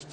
Ew.